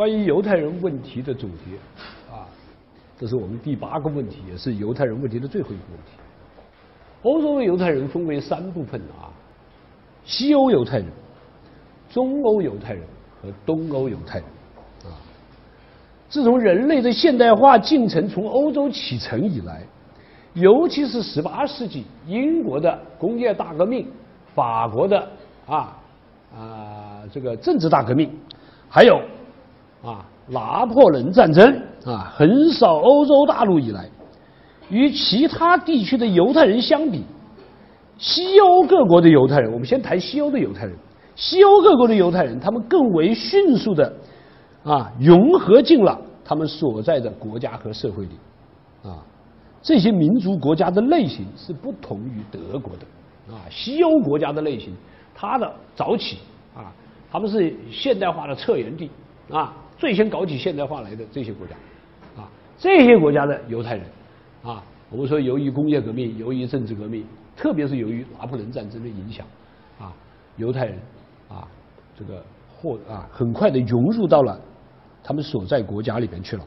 关于犹太人问题的总结啊，这是我们第八个问题，也是犹太人问题的最后一个问题。欧洲的犹太人分为三部分啊：西欧犹太人、中欧犹太人和东欧犹太人。啊，自从人类的现代化进程从欧洲启程以来，尤其是十八世纪英国的工业大革命、法国的啊啊这个政治大革命，还有啊拿破仑战争啊横扫欧洲大陆以来。与其他地区的犹太人相比，西欧各国的犹太人，我们先谈西欧的犹太人。西欧各国的犹太人，他们更为迅速的啊融合进了他们所在的国家和社会里啊。这些民族国家的类型是不同于德国的啊。西欧国家的类型，它的早起啊，他们是现代化的策源地啊，最先搞起现代化来的这些国家啊，这些国家的犹太人。啊，我们说由于工业革命，由于政治革命，特别是由于拿破仑战争的影响，啊，犹太人啊，这个或啊，很快的融入到了他们所在国家里边去了。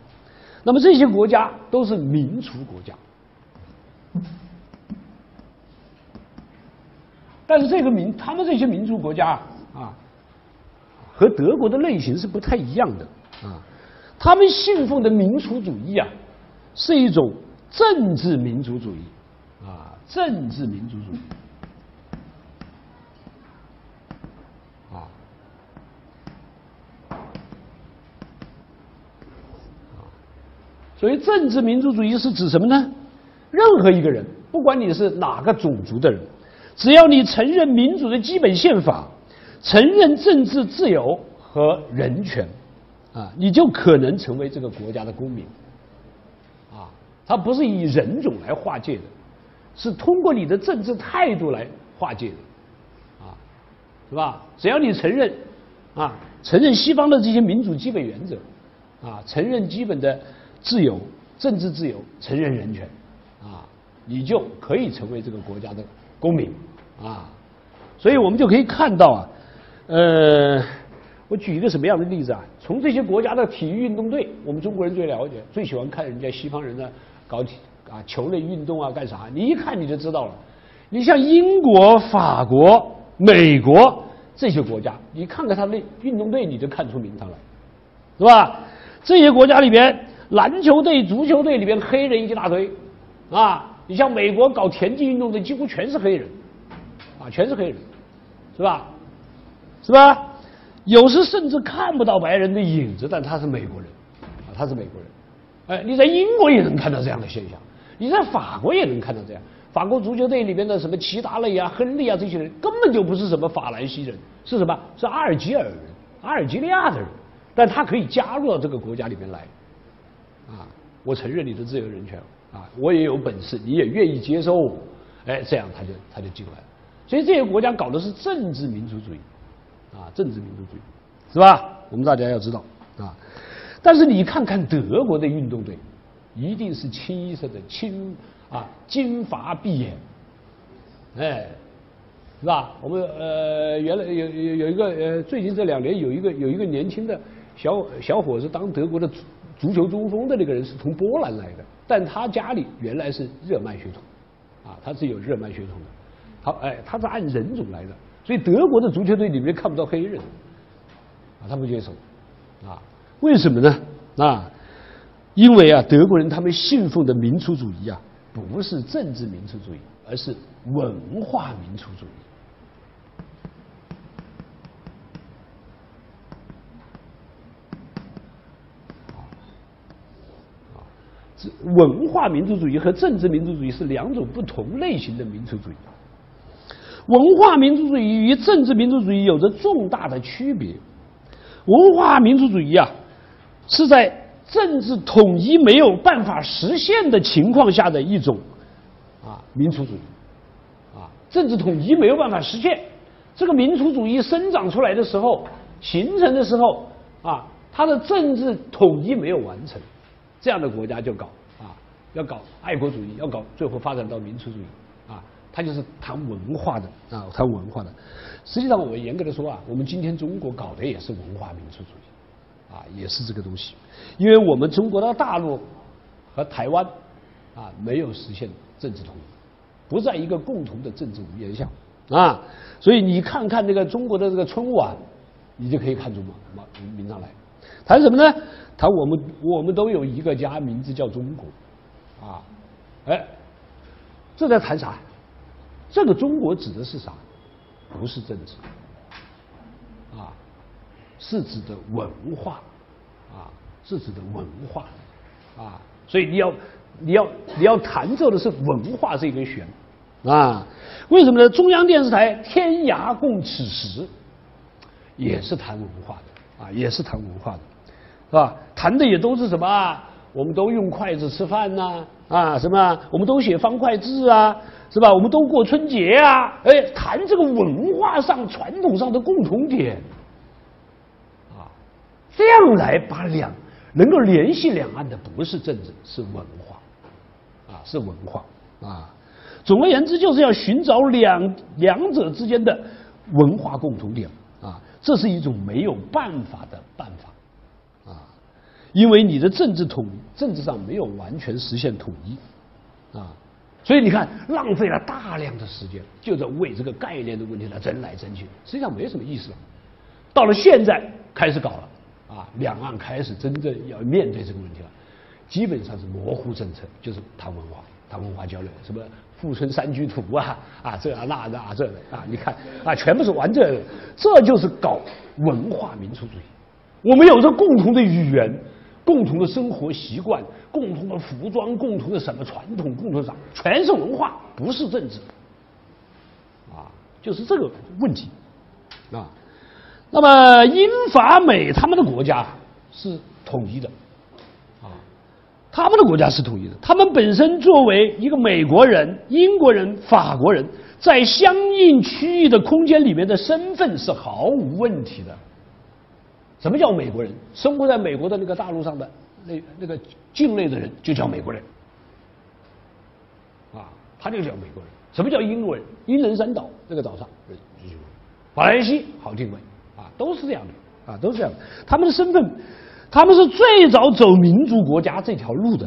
那么这些国家都是民族国家，但是这个民，他们这些民族国家啊，和德国的类型是不太一样的啊。他们信奉的民族主义啊，是一种。政治民族主义，啊，政治民族主义，啊，所以政治民族主义是指什么呢？任何一个人，不管你是哪个种族的人，只要你承认民主的基本宪法，承认政治自由和人权，啊，你就可能成为这个国家的公民。啊它不是以人种来划界的，是通过你的政治态度来划界的，啊，是吧？只要你承认，啊，承认西方的这些民主基本原则，啊，承认基本的自由、政治自由，承认人权，啊，你就可以成为这个国家的公民，啊，所以我们就可以看到啊，呃，我举一个什么样的例子啊？从这些国家的体育运动队，我们中国人最了解，最喜欢看人家西方人的。搞体啊球类运动啊干啥？你一看你就知道了。你像英国、法国、美国这些国家，你看看他的运动队，你就看出名堂来，是吧？这些国家里边，篮球队、足球队里边黑人一大堆，啊，你像美国搞田径运动的几乎全是黑人，啊，全是黑人，是吧？是吧？有时甚至看不到白人的影子，但他是美国人，啊，他是美国人。哎，你在英国也能看到这样的现象，你在法国也能看到这样。法国足球队里面的什么齐达内啊、亨利啊这些人，根本就不是什么法兰西人，是什么？是阿尔及尔人、阿尔及利亚的人。但他可以加入到这个国家里面来，啊，我承认你的自由人权，啊，我也有本事，你也愿意接受我，哎，这样他就他就进来了。所以这些国家搞的是政治民族主义，啊，政治民族主义，是吧？我们大家要知道，啊。但是你看看德国的运动队，一定是清一色的青啊，金发碧眼，哎，是吧？我们呃原来有有有一个呃最近这两年有一个有一个年轻的小小伙子当德国的足足球中锋的那个人是从波兰来的，但他家里原来是日耳曼血统，啊，他是有日耳曼血统的，好哎，他是按人种来的，所以德国的足球队里面看不到黑人，啊，他不接受，啊。为什么呢？啊，因为啊，德国人他们信奉的民族主义啊，不是政治民族主义，而是文化民族主义。这文化民族主义和政治民族主义是两种不同类型的民族主义。文化民族主义与政治民族主义有着重大的区别。文化民族主义啊。是在政治统一没有办法实现的情况下的一种啊民族主义，啊政治统一没有办法实现，这个民族主义生长出来的时候，形成的时候啊，它的政治统一没有完成，这样的国家就搞啊要搞爱国主义，要搞最后发展到民族主义啊，它就是谈文化的啊谈文化的。实际上我严格的说啊，我们今天中国搞的也是文化民族主义。啊，也是这个东西。因为我们中国的大陆和台湾啊没有实现政治统一，不在一个共同的政治语言下啊，所以你看看这个中国的这个春晚，你就可以看出嘛名堂来。谈什么呢？谈我们我们都有一个家，名字叫中国啊，哎，这在谈啥？这个中国指的是啥？不是政治啊，是指的文化啊，是指的文化啊。所以你要你要你要弹奏的是文化这根弦啊。为什么呢？中央电视台《天涯共此时》也是谈文化的啊，也是谈文化的，是吧？谈的也都是什么？我们都用筷子吃饭呐啊，什么？我们都写方块字啊。是吧？我们都过春节啊，哎，谈这个文化上、传统上的共同点，啊，这样来把两能够联系两岸的不是政治，是文化，啊，是文化啊。总而言之，就是要寻找两两者之间的文化共同点啊，这是一种没有办法的办法，因为你的政治统政治上没有完全实现统一啊。所以你看，浪费了大量的时间，就在为这个概念的问题来争来争去，实际上没什么意思了。到了现在开始搞了，啊，两岸开始真正要面对这个问题了，基本上是模糊政策，就是谈文化，谈文化交流，什么富春山居图啊，啊这啊那的啊这的啊，你看啊，全部是玩这个，这就是搞文化民族主义。我们有着共同的语言。共同的生活习惯，共同的服装，共同的什么传统，共同啥，全是文化，不是政治，啊，就是这个问题，啊，那么英法美他们的国家是统一的，啊，他们的国家是统一的，他们本身作为一个美国人、英国人、法国人，在相应区域的空间里面的身份是毫无问题的。什么叫美国人？生活在美国的那个大陆上的那那个境内的人就叫美国人，啊，他就叫美国人。什么叫英国人？英伦三岛这个岛上，法兰西好听没？啊，都是这样的，啊，都是这样的。他们的身份，他们是最早走民族国家这条路的，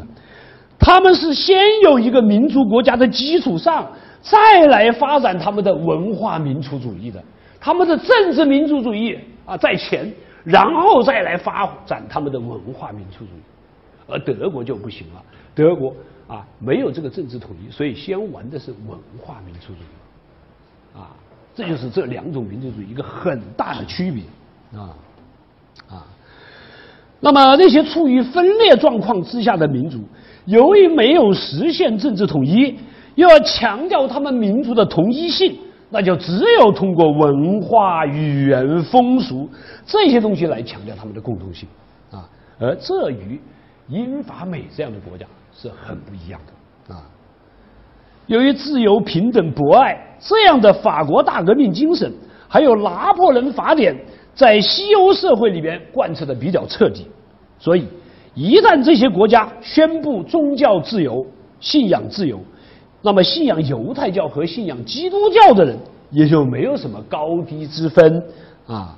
他们是先有一个民族国家的基础上，再来发展他们的文化民族主义的，他们的政治民族主义啊在前。然后再来发展他们的文化民族主义，而德国就不行了。德国啊，没有这个政治统一，所以先玩的是文化民族主义，啊，这就是这两种民族主义一个很大的区别啊啊。那么那些处于分裂状况之下的民族，由于没有实现政治统一，又要强调他们民族的同一性。那就只有通过文化、语言、风俗这些东西来强调他们的共同性啊，而这与英法美这样的国家是很不一样的啊。由于自由、平等、博爱这样的法国大革命精神，还有拿破仑法典，在西欧社会里边贯彻的比较彻底，所以一旦这些国家宣布宗教自由、信仰自由。那么信仰犹太教和信仰基督教的人也就没有什么高低之分啊。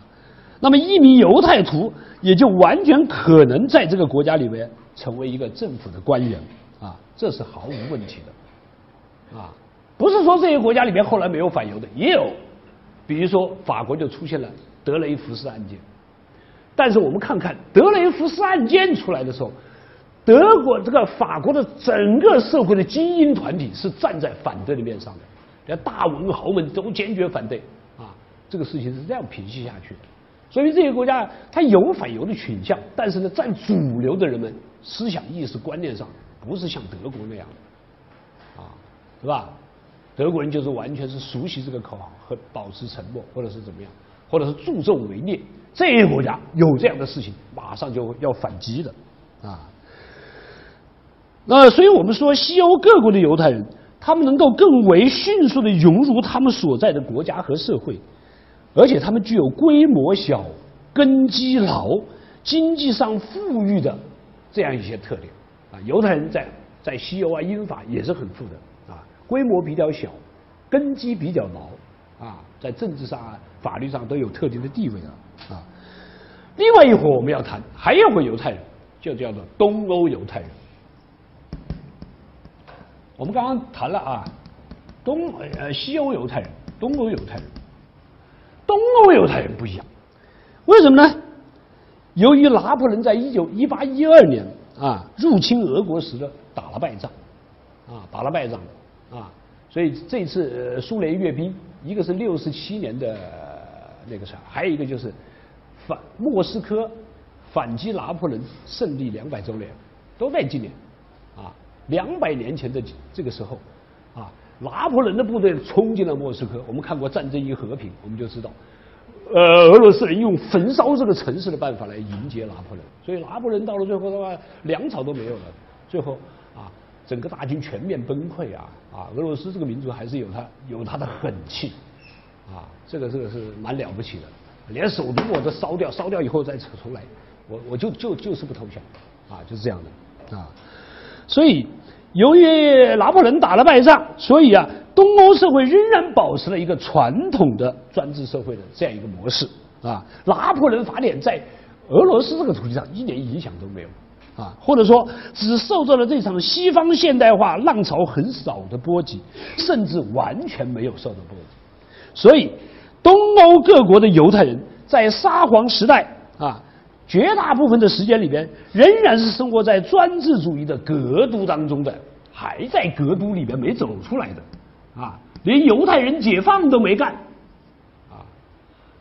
那么一名犹太徒也就完全可能在这个国家里面成为一个政府的官员啊，这是毫无问题的啊。不是说这些国家里面后来没有反犹的，也有，比如说法国就出现了德雷福斯案件。但是我们看看德雷福斯案件出来的时候。德国这个法国的整个社会的精英团体是站在反对的面上的，连大文豪们都坚决反对啊，这个事情是这样平息下去的。所以这些国家它有反犹的倾向，但是呢，占主流的人们思想意识观念上不是像德国那样的啊，是吧？德国人就是完全是熟悉这个口号和保持沉默，或者是怎么样，或者是助纣为虐。这些国家有这样的事情，马上就要反击的啊。那所以我们说，西欧各国的犹太人，他们能够更为迅速的融入他们所在的国家和社会，而且他们具有规模小、根基牢、经济上富裕的这样一些特点。啊，犹太人在在西欧啊、英法也是很富的啊，规模比较小，根基比较牢啊，在政治上啊、法律上都有特定的地位啊啊。另外一伙我们要谈，还有个犹太人，就叫做东欧犹太人。我们刚刚谈了啊，东呃西欧犹太人、东欧犹太人，东欧犹太人不一样，为什么呢？由于拿破仑在一九一八一二年啊入侵俄国时的打了败仗，啊打了败仗，啊，所以这次苏联阅兵，一个是六十七年的那个啥，还有一个就是反莫斯科反击拿破仑胜利两百周年，都在今年，啊。两百年前的这个时候，啊，拿破仑的部队冲进了莫斯科。我们看过《战争与和平》，我们就知道，呃，俄罗斯人用焚烧这个城市的办法来迎接拿破仑。所以拿破仑到了最后的话，粮草都没有了。最后啊，整个大军全面崩溃啊啊！俄罗斯这个民族还是有他有他的狠气啊，这个这个是蛮了不起的。连首都我都烧掉，烧掉以后再扯出来，我我就就就是不投降啊，就是这样的啊。所以，由于拿破仑打了败仗，所以啊，东欧社会仍然保持了一个传统的专制社会的这样一个模式啊。拿破仑法典在俄罗斯这个土地上一点影响都没有啊，或者说只受到了这场西方现代化浪潮很少的波及，甚至完全没有受到波及。所以，东欧各国的犹太人在沙皇时代啊。绝大部分的时间里边，仍然是生活在专制主义的格都当中的，还在格都里边没走出来的，啊，连犹太人解放都没干，啊，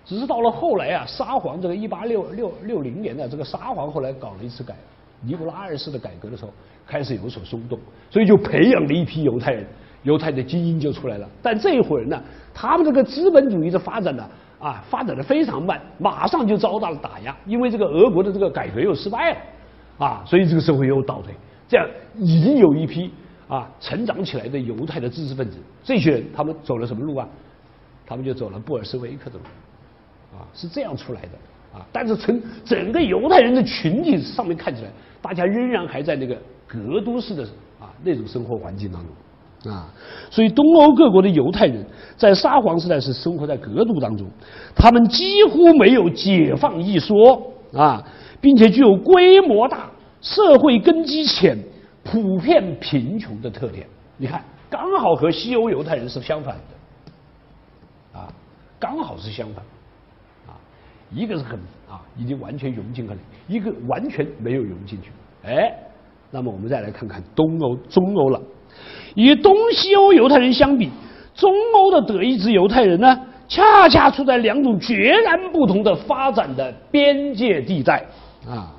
只是到了后来啊，沙皇这个一八六六六零年的这个沙皇后来搞了一次改，尼古拉二世的改革的时候，开始有所松动，所以就培养了一批犹太人，犹太的精英就出来了。但这一伙人呢，他们这个资本主义的发展呢。啊发展的非常慢，马上就遭到了打压，因为这个俄国的这个改革又失败了，啊，所以这个社会又倒退。这样已经有一批啊成长起来的犹太的知识分子，这些人他们走了什么路啊？他们就走了布尔什维克的路，啊，是这样出来的啊。但是从整个犹太人的群体上面看起来，大家仍然还在那个格都式的啊那种生活环境当中。啊，所以东欧各国的犹太人在沙皇时代是生活在格都当中，他们几乎没有解放一说啊，并且具有规模大、社会根基浅、普遍贫穷的特点。你看，刚好和西欧犹太人是相反的，啊，刚好是相反，啊，一个是很啊，已经完全融进去了，一个完全没有融进去。哎，那么我们再来看看东欧、中欧了。与东西欧犹太人相比，中欧的德意志犹太人呢，恰恰处在两种截然不同的发展的边界地带。啊，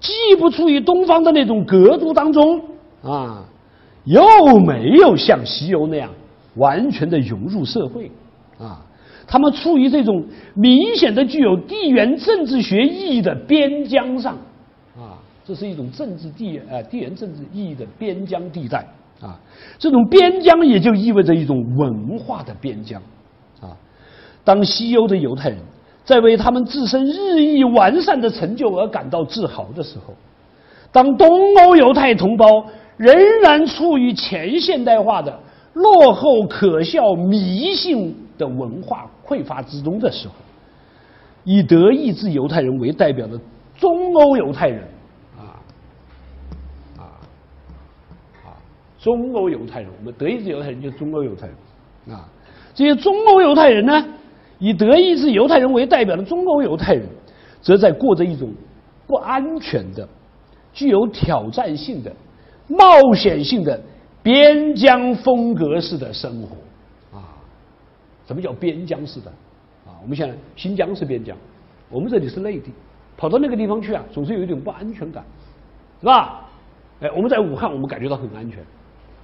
既不处于东方的那种格都当中啊，又没有像西欧那样完全的融入社会。啊，他们处于这种明显的具有地缘政治学意义的边疆上。啊，这是一种政治地呃地缘政治意义的边疆地带。啊，这种边疆也就意味着一种文化的边疆，啊，当西欧的犹太人在为他们自身日益完善的成就而感到自豪的时候，当东欧犹太同胞仍然处于前现代化的落后、可笑、迷信的文化匮乏之中的时候，以德意志犹太人为代表的中欧犹太人。中欧犹太人，我们德意志犹太人就是中欧犹太人啊。这些中欧犹太人呢，以德意志犹太人为代表的中欧犹太人，则在过着一种不安全的、具有挑战性的、冒险性的边疆风格式的生活啊。什么叫边疆式的啊？我们想新疆是边疆，我们这里是内地，跑到那个地方去啊，总是有一种不安全感，是吧？哎，我们在武汉，我们感觉到很安全。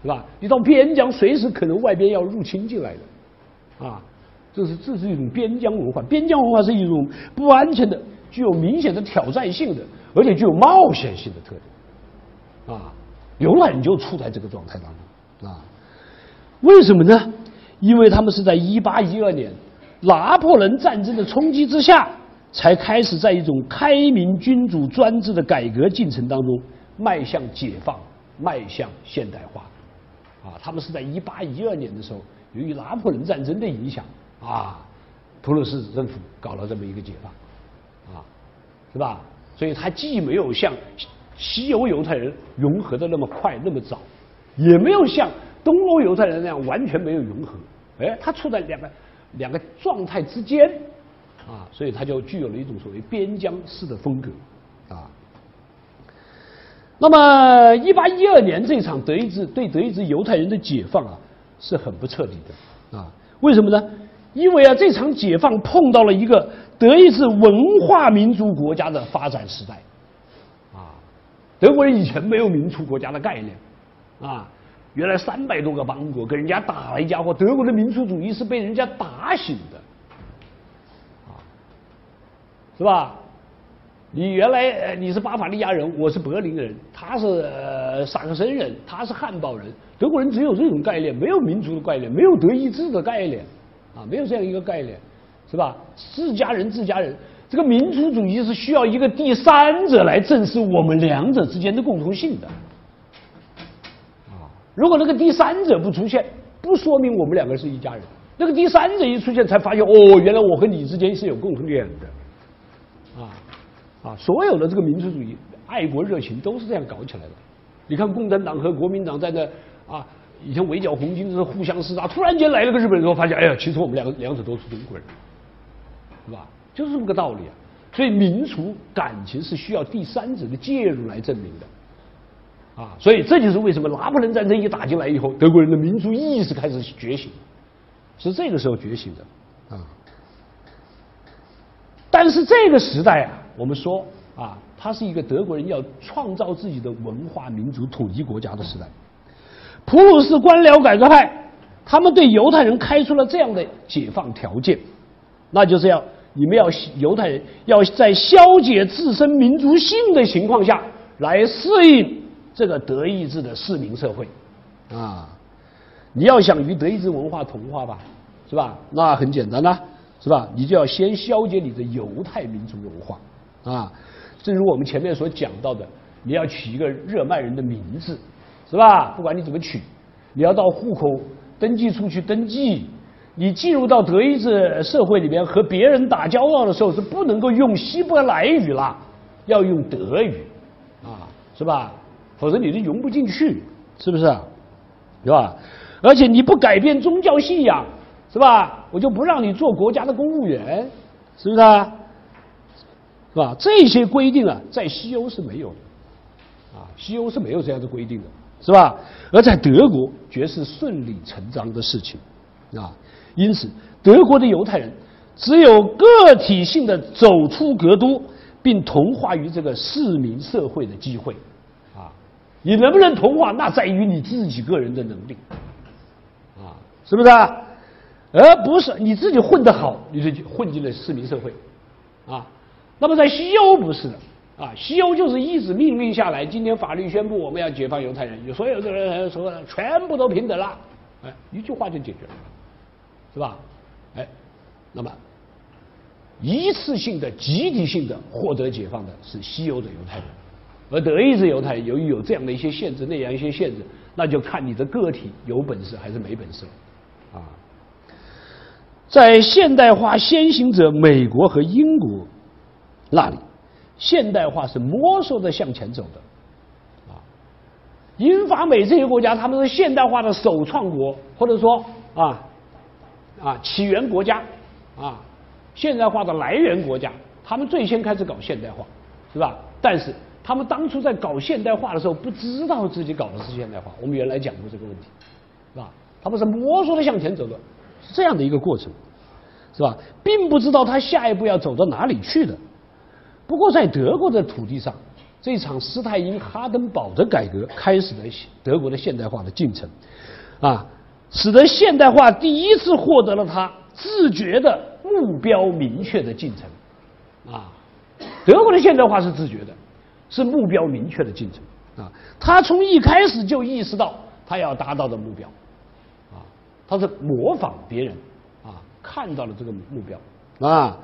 是吧？你到边疆，随时可能外边要入侵进来的，啊，这是这是一种边疆文化。边疆文化是一种不安全的、具有明显的挑战性的，而且具有冒险性的特点，啊，永远就处在这个状态当中，啊，为什么呢？因为他们是在一八一二年拿破仑战争的冲击之下，才开始在一种开明君主专制的改革进程当中迈向解放、迈向现代化。啊，他们是在一八一二年的时候，由于拿破仑战争的影响，啊，普鲁士政府搞了这么一个解放，啊，是吧？所以它既没有像西欧犹太人融合的那么快那么早，也没有像东欧犹太人那样完全没有融合。哎，它处在两个两个状态之间，啊，所以它就具有了一种所谓边疆式的风格，啊。那么，一八一二年这场德意志对德意志犹太人的解放啊，是很不彻底的啊。为什么呢？因为啊，这场解放碰到了一个德意志文化民族国家的发展时代啊。德国人以前没有民族国家的概念啊，原来三百多个邦国跟人家打了一家伙，德国的民族主义是被人家打醒的啊，是吧？你原来呃你是巴伐利亚人，我是柏林人，他是呃萨克森人，他是汉堡人。德国人只有这种概念，没有民族的概念，没有德意志的概念，啊，没有这样一个概念，是吧？自家人，自家人，这个民族主义是需要一个第三者来证实我们两者之间的共同性的。啊，如果那个第三者不出现，不说明我们两个是一家人。那个第三者一出现，才发现哦，原来我和你之间是有共同点的，啊，所有的这个民族主义、爱国热情都是这样搞起来的。你看，共产党和国民党在那啊，以前围剿红军是互相厮杀，突然间来了个日本人，之后发现，哎呀，其实我们两个两者都是中国人，是吧？就是这么个道理啊。所以，民族感情是需要第三者的介入来证明的。啊，所以这就是为什么拿破仑战争一打进来以后，德国人的民族意识开始觉醒，是这个时候觉醒的啊。但是这个时代啊。我们说啊，它是一个德国人要创造自己的文化民族统一国家的时代。普鲁士官僚改革派，他们对犹太人开出了这样的解放条件，那就是要你们要犹太人要在消解自身民族性的情况下来适应这个德意志的市民社会啊。你要想与德意志文化同化吧，是吧？那很简单呐，是吧？你就要先消解你的犹太民族文化。啊，正如我们前面所讲到的，你要取一个热卖人的名字，是吧？不管你怎么取，你要到户口登记处去登记。你进入到德意志社会里面和别人打交道的时候，是不能够用希伯来语了，要用德语，啊，是吧？否则你就融不进去，是不是？是吧？而且你不改变宗教信仰，是吧？我就不让你做国家的公务员，是不是？是吧？这些规定啊，在西欧是没有的，啊，西欧是没有这样的规定的，是吧？而在德国，绝是顺理成章的事情，啊，因此，德国的犹太人只有个体性的走出格都，并同化于这个市民社会的机会，啊，你能不能同化，那在于你自己个人的能力，啊，是不是？啊而不是你自己混得好，你就混进了市民社会，啊。那么在西欧不是的啊，西欧就是一纸命令下来，今天法律宣布我们要解放犹太人，所有的人说全部都平等了，哎，一句话就解决了，是吧？哎，那么一次性的、集体性的获得解放的是西欧的犹太人，而德意志犹太人由于有这样的一些限制，那样一些限制，那就看你的个体有本事还是没本事了啊。在现代化先行者美国和英国。那里，现代化是摸索着向前走的，啊，英法美这些国家，他们是现代化的首创国，或者说啊啊起源国家，啊现代化的来源国家，他们最先开始搞现代化，是吧？但是他们当初在搞现代化的时候，不知道自己搞的是现代化。我们原来讲过这个问题，是吧？他们是摸索着向前走的，是这样的一个过程，是吧？并不知道他下一步要走到哪里去的。不过，在德国的土地上，这场施泰因哈登堡的改革开始了德国的现代化的进程，啊，使得现代化第一次获得了它自觉的目标明确的进程，啊，德国的现代化是自觉的，是目标明确的进程，啊，他从一开始就意识到他要达到的目标，啊，他是模仿别人，啊，看到了这个目标，啊，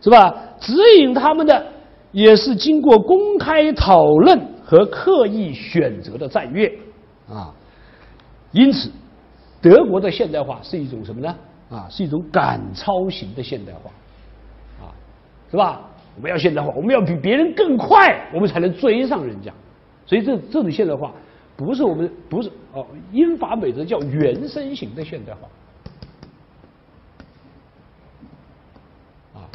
是吧？指引他们的。也是经过公开讨论和刻意选择的战略啊，因此，德国的现代化是一种什么呢？啊，是一种赶超型的现代化，啊，是吧？我们要现代化，我们要比别人更快，我们才能追上人家。所以这这种现代化不是我们不是哦，英法美德叫原生型的现代化。啊，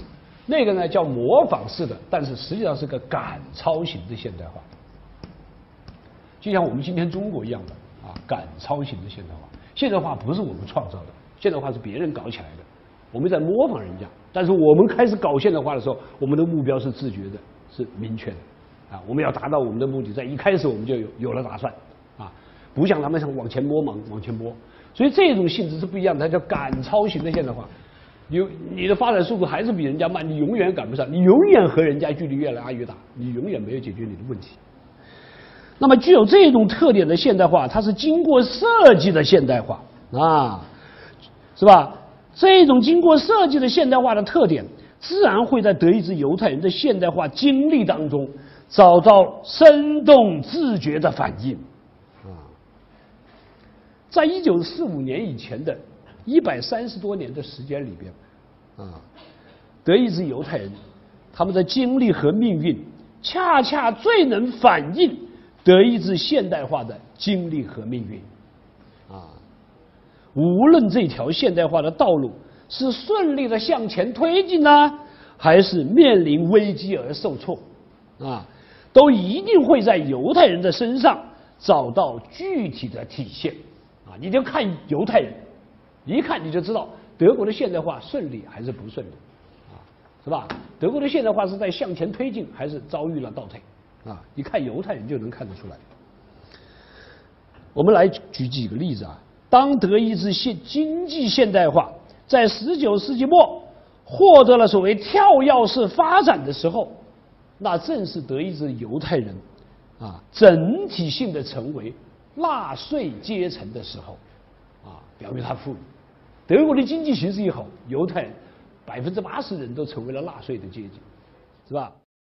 那个呢叫模仿式的，但是实际上是个赶超型的现代化。就像我们今天中国一样的啊，赶超型的现代化。现代化不是我们创造的，现代化是别人搞起来的，我们在模仿人家。但是我们开始搞现代化的时候，我们的目标是自觉的，是明确的，啊，我们要达到我们的目的，在一开始我们就有有了打算，啊，不像他们想往前摸嘛，往前摸。所以这种性质是不一样的，它叫赶超型的现代化。有你的发展速度还是比人家慢，你永远赶不上，你永远和人家距离越来越大，你永远没有解决你的问题。那么具有这种特点的现代化，它是经过设计的现代化啊，是吧？这种经过设计的现代化的特点，自然会在德意志犹太人的现代化经历当中找到生动自觉的反应啊。在一九四五年以前的一百三十多年的时间里边啊，德意志犹太人他们的经历和命运，恰恰最能反映。德意志现代化的经历和命运，啊，无论这条现代化的道路是顺利的向前推进呢，还是面临危机而受挫，啊，都一定会在犹太人的身上找到具体的体现，啊，你就看犹太人，一看你就知道德国的现代化顺利还是不顺利，啊，是吧？德国的现代化是在向前推进，还是遭遇了倒退？啊，一看犹太人就能看得出来。我们来举几个例子啊。当德意志现经济现代化在十九世纪末获得了所谓跳跃式发展的时候，那正是德意志犹太人啊整体性的成为纳税阶层的时候啊，表明他富裕。德国的经济形势一好，犹太人百分之八十人都成为了纳税的阶级，是吧？